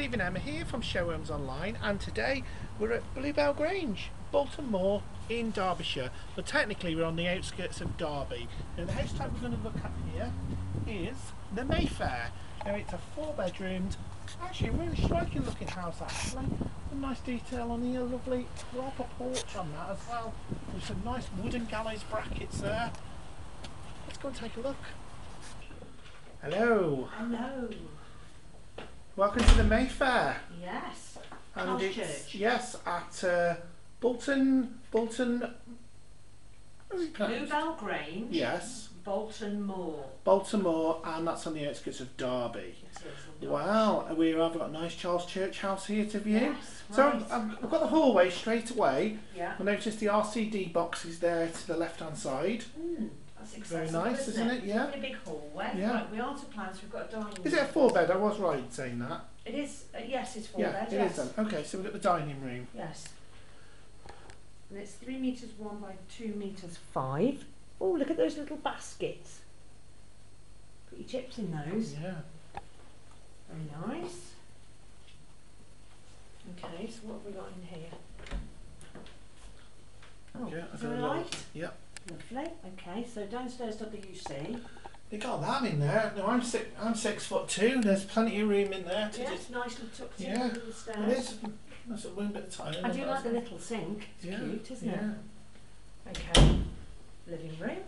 Stephen Emma here from Showhomes Online, and today we're at Bluebell Grange, Boulton Moor in Derbyshire. But technically, we're on the outskirts of Derby. Now, the house type we're going to look at here is the Mayfair. Now, it's a four bedroomed, actually, really striking looking house, actually. A nice detail on here, lovely proper porch on that as well, with some nice wooden gallows brackets there. Let's go and take a look. Hello, Hello. Welcome to the Mayfair. Yes. And it's Church. yes at uh, Boulton Boulton. What is it pronounced? Bluebell Grange. Yes, Boulton Moor. Baltimore, and that's on the outskirts of Derby. It is, I'm not Wow, we have got a nice Charles Church house here to view. Yes, So right. I've, I've got the hallway straight away. Yeah. I noticed the RCD box is there to the left hand side. Mm, that's Very accessible, nice, isn't, isn't it? Yeah. Really big hallway. Yeah. Right, we are to plan, so we've got a dining room. Is it a room. four bed? I was right in saying that. It is, uh, yes, it's four yeah, bed, it yes. is then. Okay, so we've got the dining room. Yes. And it's three metres one by two metres five. Oh, look at those little baskets. Put your chips in those. Yeah. Very nice. Okay, so what have we got in here? Oh, Yeah, is I've there a a little- light? Yep. Lovely. Okay, so downstairs WC. They got that in there. No, I'm six. I'm six foot two. There's plenty of room in there to Yeah, just it's nicely tucked Yeah, into the It stairs. is. That's a wee bit of time. I do like the little sink. It's Yeah, cute, isn't yeah. it? Okay. Living room.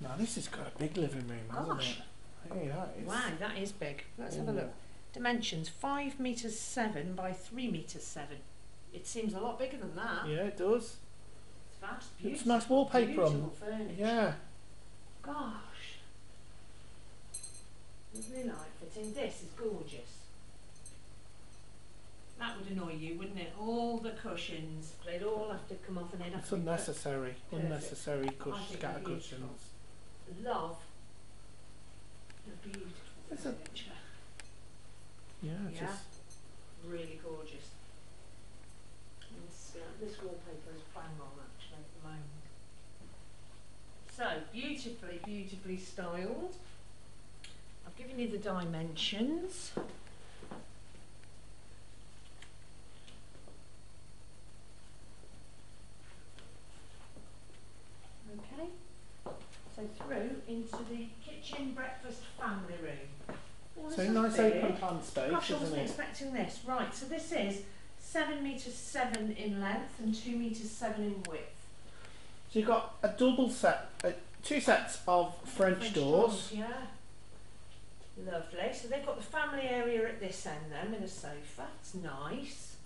Now this has got a big living room, hasn't Gosh. it? Hey, that is. Wow, that is big. Let's have a look. Dimensions five metres seven by three metres seven. It seems a lot bigger than that. Yeah, it does. It's fast. It's nice wallpaper beautiful on. furniture. Yeah. Gosh. Lovely light fitting. This is gorgeous. That would annoy you, wouldn't it? All the cushions, they'd all have to come off and they'd have It's to unnecessary. Unnecessary cush, scatter cushions. Love the beautiful It's a- furniture. Yeah, Yeah. just. Really gorgeous. This, uh, this wallpaper is bang on actually at the moment. So, beautifully, beautifully styled. I've given you the dimensions. Okay, so through into the kitchen breakfast family room. Oh, So nice big. open plan space, Gosh, I isn't wasn't it? expecting this. Right, so this is seven metres seven in length and two metres seven in width. So you've got a double set, uh, two sets of French, doors. Yeah. Lovely. So they've got the family area at this end then with a sofa. It's nice.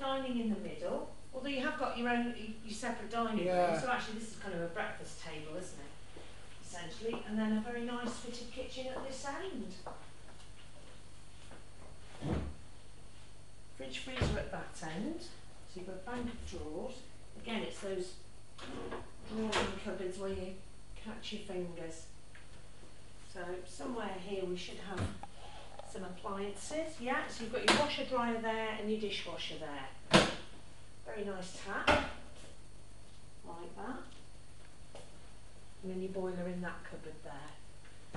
Dining in the middle. Although you have got your own, your separate dining room. So actually this is kind of a breakfast table, isn't it? Essentially. And then a very nice fitted kitchen at this end. Fridge freezer at that end. So you've got a bank of drawers. Again, it's those drawers and cupboards where you catch your fingers. So somewhere here we should have some appliances. Yeah, so you've got your washer dryer there and your dishwasher there. Very nice tap. Like that. And then your boiler in that cupboard there.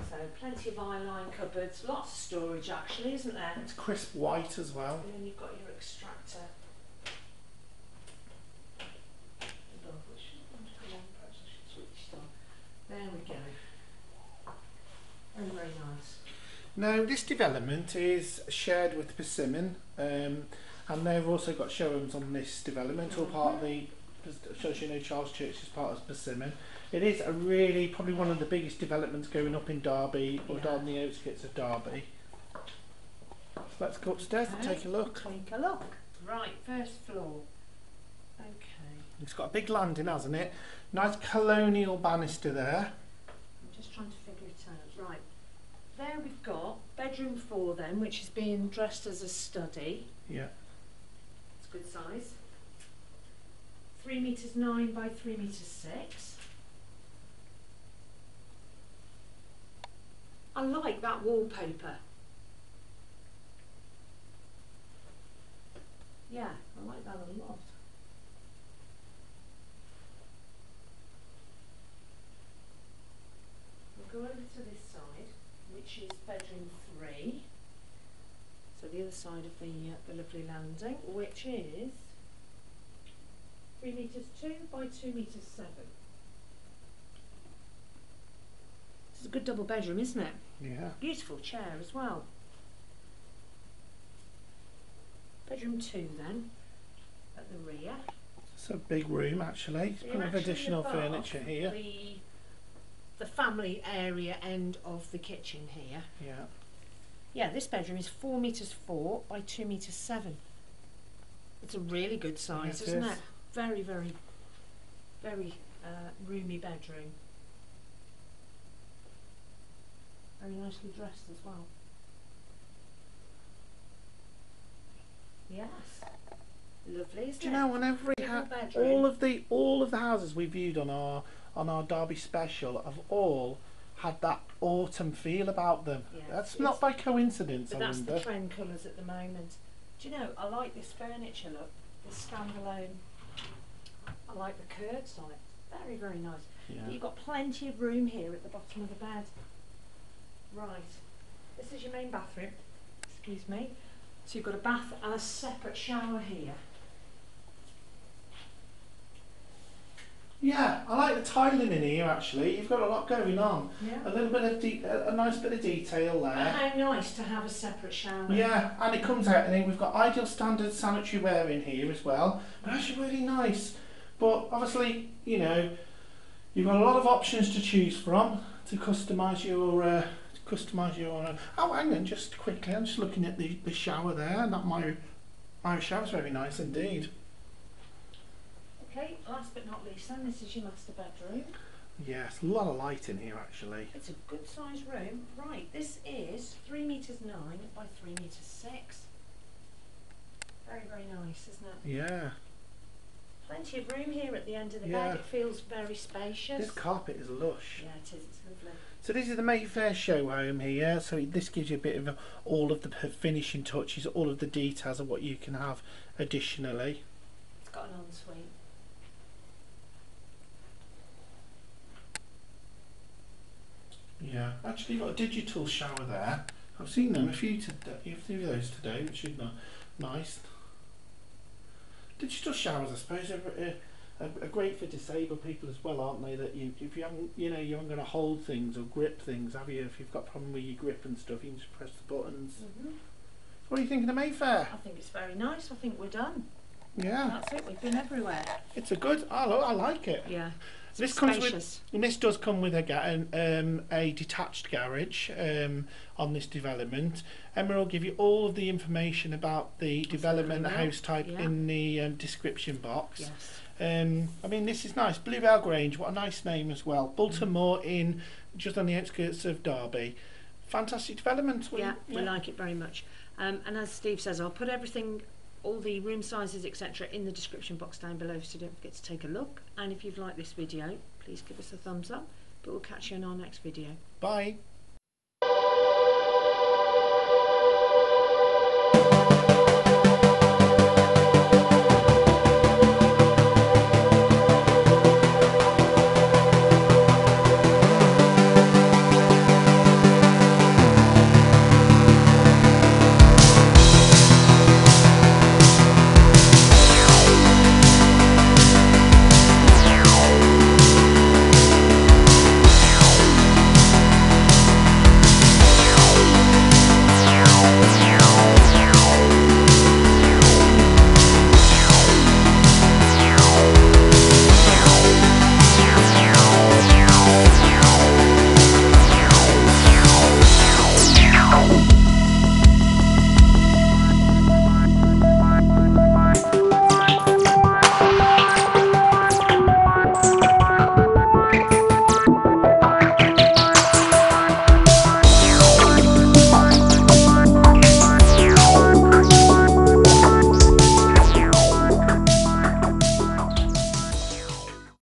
So plenty of eye-line cupboards, lots of storage actually, isn't there? It's crisp white as well. And then you've got your extractor. Hold on, which one to come on? Perhaps I should switch it on. There we go. Very, very nice. Now this development is shared with Persimmon, um, and they've also got showrooms on this development, all part of the. Shows you know Charles Church is part of Persimmon. It is a really probably one of the biggest developments going up in Derby or Yeah. down the outskirts of Derby. So let's go upstairs and take a look. Take a look. Right, first floor. It's got a big landing, hasn't it? Nice colonial banister there. I'm just trying to figure it out. Right. There we've got bedroom four then, which is being dressed as a study. Yeah. It's a good size. Three metres nine by three metres six. I like that wallpaper. Yeah, I like that a lot. We'll go over to this side, which is bedroom three. So the other side of the, uh, the lovely landing, which is three metres two by two metres seven. This is a good double bedroom, isn't it? Yeah. Beautiful chair as well. Bedroom two then, at the rear. It's a big room actually. It's got of additional furniture here. The, the family area end of the kitchen here. Yeah. Yeah, this bedroom is four metres four by two metres seven. It's a really good size, It isn't is. it? Very, very, very uh, roomy bedroom. Very nicely dressed as well. Yes. Lovely, isn't Do you it? know on every all of the all of the houses we viewed on our on our Derby special have all had that autumn feel about them. Yeah, That's not by coincidence, But I that's the trend colours at the moment. Do you know, I like this furniture look, this standalone. I like the curves on it. Very, very nice. But Yeah. you've got plenty of room here at the bottom of the bed. Right. This is your main bathroom. Excuse me. So you've got a bath and a separate shower here. Yeah, I like the tiling in here actually. You've got a lot going on. Yeah. A little bit of de- a, a nice bit of detail And there. how nice to have a separate shower. Yeah, and it comes out and then we've got ideal standard sanitary wear in here as well. But actually really nice. But obviously, you know, you've got a lot of options to choose from to customise your uh, to customise your. Uh, oh, hang on, just quickly. I'm just looking at the, the shower there. That my my shower's very nice indeed. Last but not least then, this is your master bedroom. Yes, a lot of light in here actually. It's a good sized room. Right, this is three metres nine by three metres six. Very, very nice, isn't it? Yeah, Plenty of room here at the end of the Yeah. bed. It feels very spacious. this carpet is lush. yeah, it is. It's lovely. So this is the Mayfair show home here. So this gives you a bit of a, all of the finishing touches, all of the details of what you can have additionally. It's got an ensuite. Yeah, actually you've got a digital shower there. I've seen them a few today, a few of those today, which is nice. Digital showers, I suppose, are, uh, are, are great for disabled people as well, aren't they? That you, if you haven't, you know, you aren't going to hold things or grip things, have you? If you've got a problem with your grip and stuff, you can just press the buttons. Mm-hmm. What are you thinking of Mayfair? I think it's very nice. I think we're done. Yeah, That's it. We've been everywhere. it's a good. I, lo- I like it. Yeah. This comes with Spacious. And this does come with a ga- um, a detached garage um, on this development. Emma will give you all of the information about the development, the house type yeah. in the um, description box. Yes. Um, I mean, this is nice. Bluebell Grange, what a nice name as well. Baltimore Moor in just on the outskirts of Derby. Fantastic development. Yeah, we like it very much. Um, and as Steve says, I'll put everything, all the room sizes, etc., in the description box down below, so don't forget to take a look. And if you've liked this video, please give us a thumbs up. But we'll catch you in our next video. Bye.